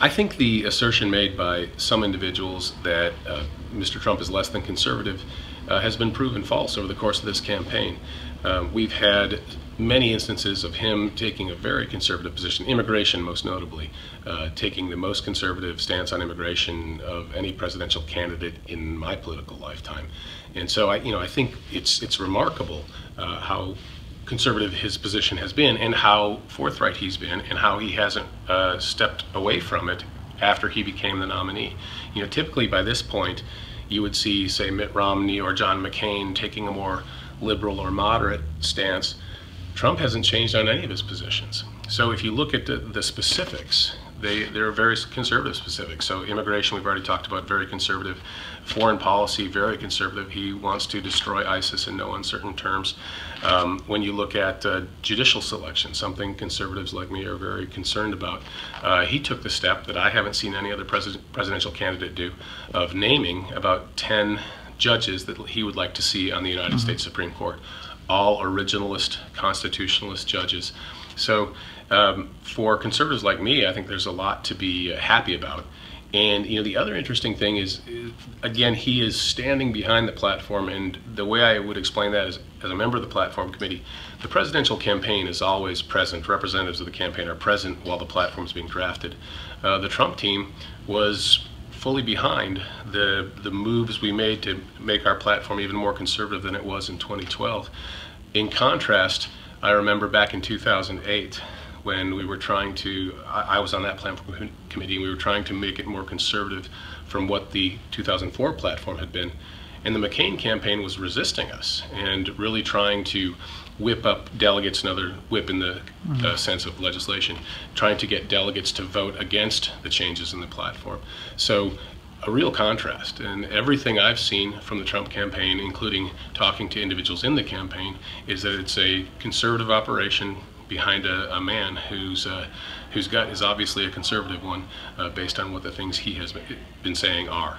I think the assertion made by some individuals that uh, Mr. Trump is less than conservative uh, has been proven false over the course of this campaign. Uh, we've had many instances of him taking a very conservative position, immigration most notably, uh, taking the most conservative stance on immigration of any presidential candidate in my political lifetime. And so I, you know, I think it's it's remarkable uh, how conservative his position has been and how forthright he's been and how he hasn't uh, stepped away from it after he became the nominee. You know, typically by this point, you would see, say, Mitt Romney or John McCain taking a more liberal or moderate stance. Trump hasn't changed on any of his positions. So if you look at the, the specifics, they, they're very conservative specific. So immigration, we've already talked about, very conservative. Foreign policy, very conservative. He wants to destroy ISIS in no uncertain terms. Um, when you look at uh, judicial selection, something conservatives like me are very concerned about, uh, he took the step that I haven't seen any other pres presidential candidate do of naming about 10 judges that he would like to see on the United mm -hmm. States Supreme Court. All originalist, constitutionalist judges. So um, for conservatives like me, I think there's a lot to be uh, happy about. And you know, the other interesting thing is, again, he is standing behind the platform, and the way I would explain that is, as a member of the platform committee, the presidential campaign is always present. Representatives of the campaign are present while the platform is being drafted. Uh, the Trump team was fully behind the the moves we made to make our platform even more conservative than it was in 2012. In contrast, I remember back in 2008 when we were trying to, I, I was on that platform committee, and we were trying to make it more conservative from what the 2004 platform had been. And the McCain campaign was resisting us and really trying to whip up delegates, another whip in the uh, mm-hmm. sense of legislation, trying to get delegates to vote against the changes in the platform. So a real contrast. And everything I've seen from the Trump campaign, including talking to individuals in the campaign, is that it's a conservative operation behind a, a man whose uh, whose gut is obviously a conservative one, uh, based on what the things he has been saying are.